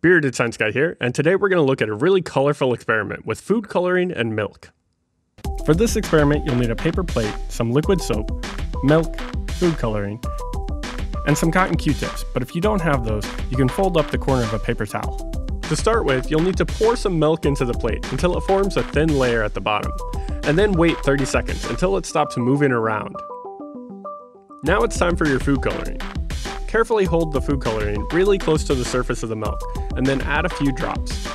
Bearded Science Guy here, and today we're going to look at a really colorful experiment with food coloring and milk. For this experiment, you'll need a paper plate, some liquid soap, milk, food coloring, and some cotton Q-tips, but if you don't have those, you can fold up the corner of a paper towel. To start with, you'll need to pour some milk into the plate until it forms a thin layer at the bottom, and then wait 30 seconds until it stops moving around. Now it's time for your food coloring. Carefully hold the food coloring really close to the surface of the milk, and then add a few drops.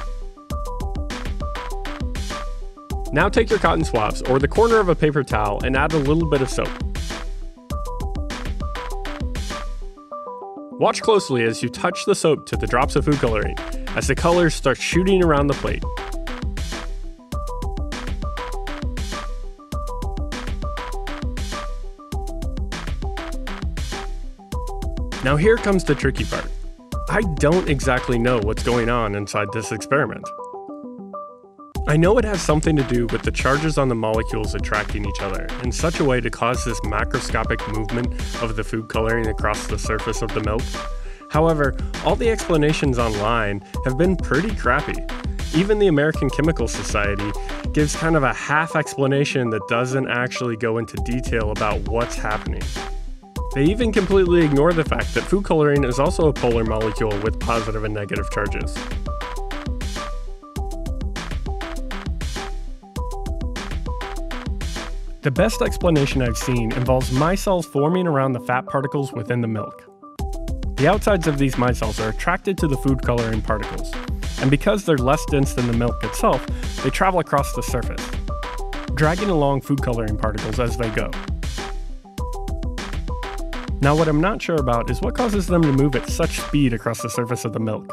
Now take your cotton swabs or the corner of a paper towel and add a little bit of soap. Watch closely as you touch the soap to the drops of food coloring, as the colors start shooting around the plate. Now here comes the tricky part. I don't exactly know what's going on inside this experiment. I know it has something to do with the charges on the molecules attracting each other in such a way to cause this macroscopic movement of the food coloring across the surface of the milk. However, all the explanations online have been pretty crappy. Even the American Chemical Society gives kind of a half explanation that doesn't actually go into detail about what's happening. They even completely ignore the fact that food coloring is also a polar molecule with positive and negative charges. The best explanation I've seen involves micelles forming around the fat particles within the milk. The outsides of these micelles are attracted to the food coloring particles, and because they're less dense than the milk itself, they travel across the surface, dragging along food coloring particles as they go. Now what I'm not sure about is what causes them to move at such speed across the surface of the milk.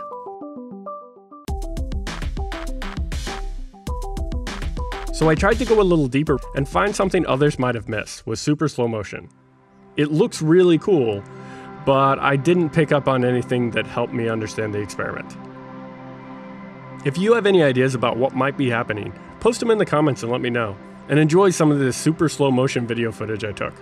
So I tried to go a little deeper and find something others might have missed with super slow motion. It looks really cool, but I didn't pick up on anything that helped me understand the experiment. If you have any ideas about what might be happening, post them in the comments and let me know, and enjoy some of this super slow motion video footage I took.